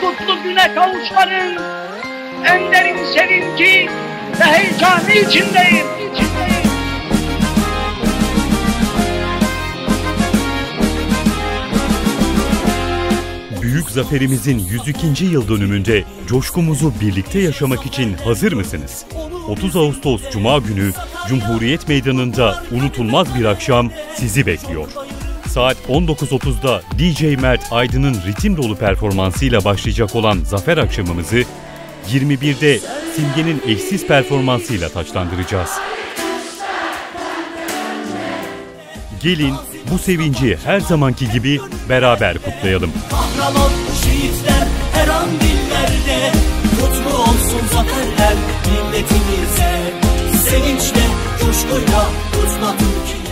kutlu güne kavuşmanın en derin sevinci ve heyecanı içindeyim. Büyük zaferimizin 102. yıl dönümünde coşkumuzu birlikte yaşamak için hazır mısınız? 30 Ağustos Cuma günü Cumhuriyet Meydanı'nda unutulmaz bir akşam sizi bekliyor. Saat 19.30'da DJ Mert Aydın'ın ritim dolu performansıyla başlayacak olan zafer akşamımızı 21'de Simge'nin eşsiz performansıyla taçlandıracağız. Gelin bu sevinci her zamanki gibi beraber kutlayalım. Kahraman şehitler her an dillerde Kutlu olsun zaferler milletimize Sevinçle, coşkuyla kutla Türkiye